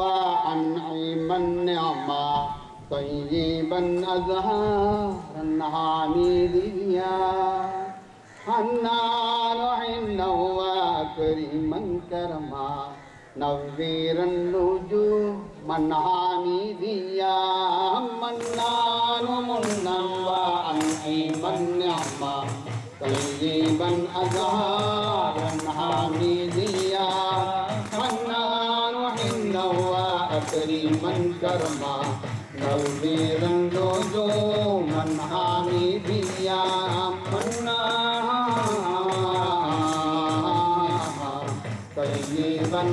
وأنعما نعما طيبا أزهارا حميديا حنان حنا وكريما كرما نويرا نجوما حميديا منان منا وأنعما نعما طيبا أزهارا कर्मा नवमी रंगो जो मनहानी दिया मन्ना बन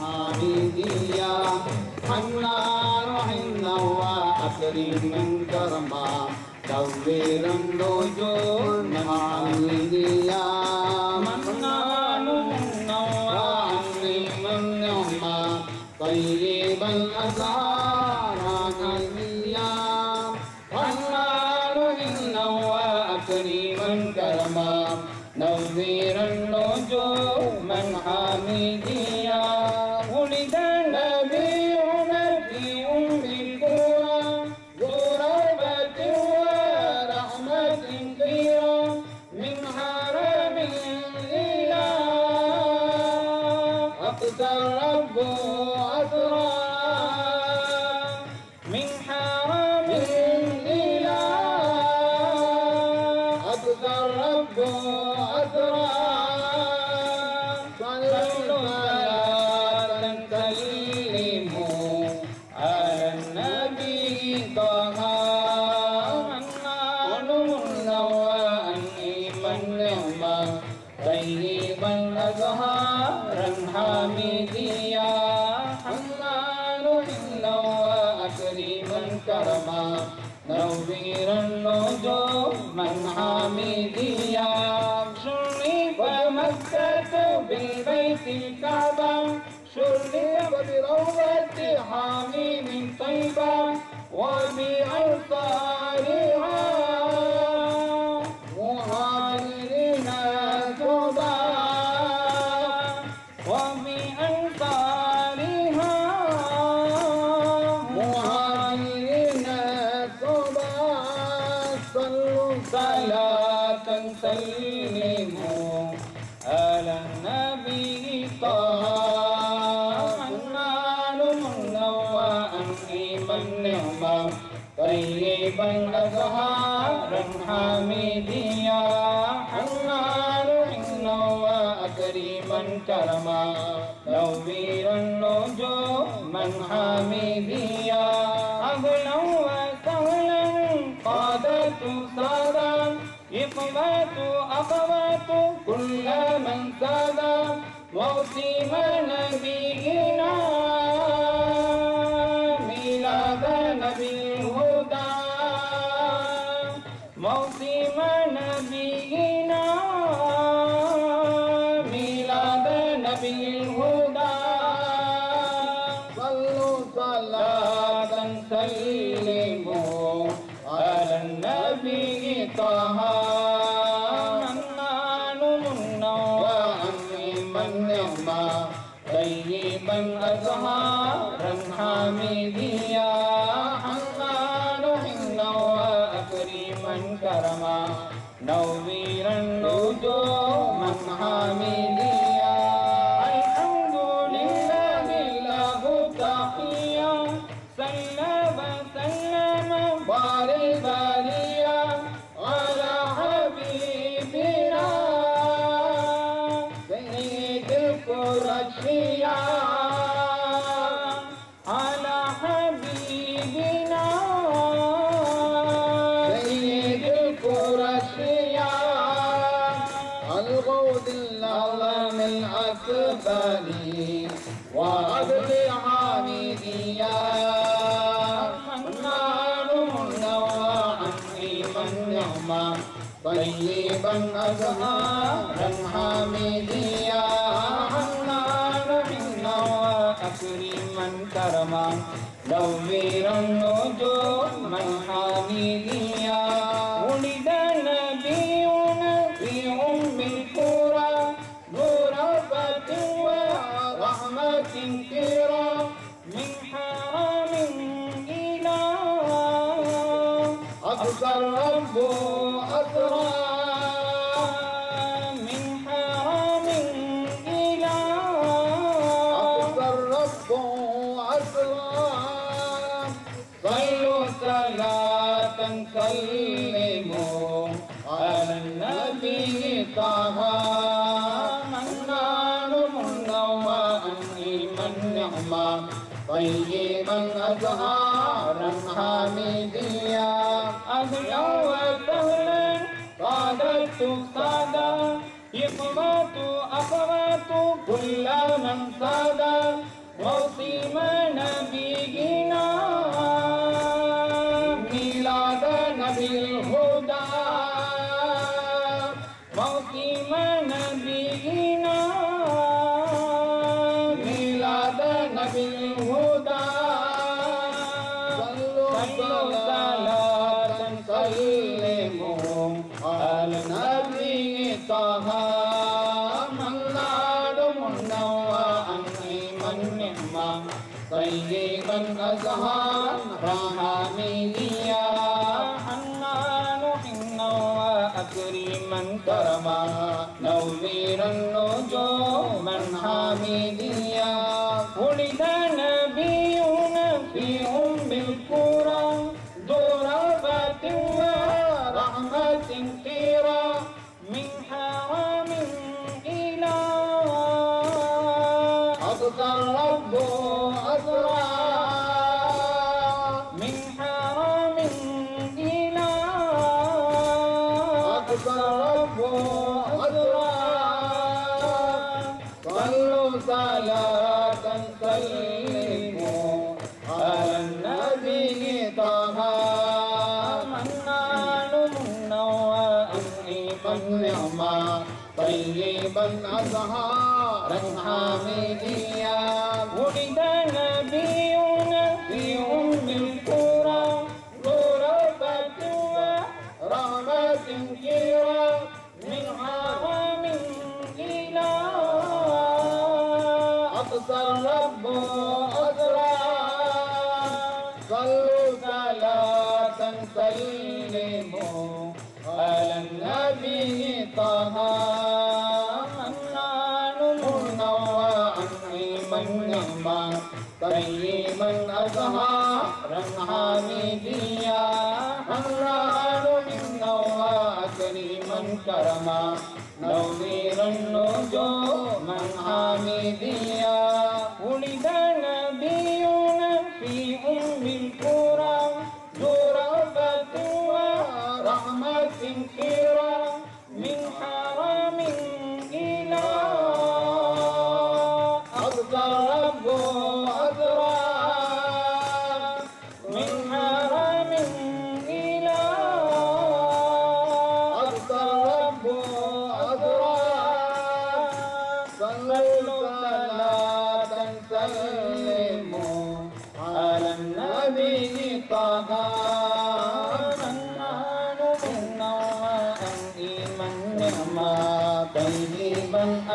हानी दिया मन्ना रहनवा अकरी मन कर्मा नवे रंगो जो मनहानी दिया نويرا نجوما حميديا ولد نبينا في أم القرى ذو رحمة ورحمة خيرا من حرم إلى أقصى الرب أسرى كرما نويرا نجوما حميديا شرف مكة بالبيت الكعبة شرف بروضة حميم طيبة وبأنصارها صلاة تسليموا على النبي طه حنان منوى أنعما نعما طيبا أزهارا حميديا حنان حنا وأكريما كرما نويرا نجوما حميديا أهلا إقبات أخوات كل من سادا موسم نبينا ميلاد نبي الهدى موسم نبينا ميلاد نبي الهدى صلوا صلاة سلموا الغوث الأعظم الأكبر وعبد أزهارا حميديا حنان حنا وأكريما كرما نويرا نجوما حميديا ولد نبينا في أم القرى نور رحمة كرام من حرام إلى أقصى الرب. أسرى صلوا صلاة سلموا على النبي طه. منان منوى من نعمة طيبا أزهارا حامديا. أهلا وسهلا. صادت صادا إخوات أخوات كل من صادا முஸ்லிமன பிகினா மீலாத நபில் ஹுதா முஸ்லிமன பிகினா மீலாத நபில் ஹுதா சல்லாத்தன் சல்லிமோ அல் நபி தஹா طيبا أزهارا حامديا حنان حنا وأكرما كرما نويرا نجوما حامديا ولد نبينا في أم القرى ضربة ورحمة كثيرة من حرام إلى أقصى الرب طيبا أزهارا حامديا ಪರಮ ನೌನೀರನ್ನು ಜೋ ಮನ್ಹಾಮಿ ದಿಯಾ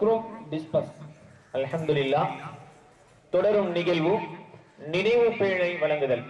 மஸ்க்ரூம் டிஸ்பஸ் அலமதுல்லா தொடரும் நிகழ்வு நினைவு பேழை வழங்குதல்.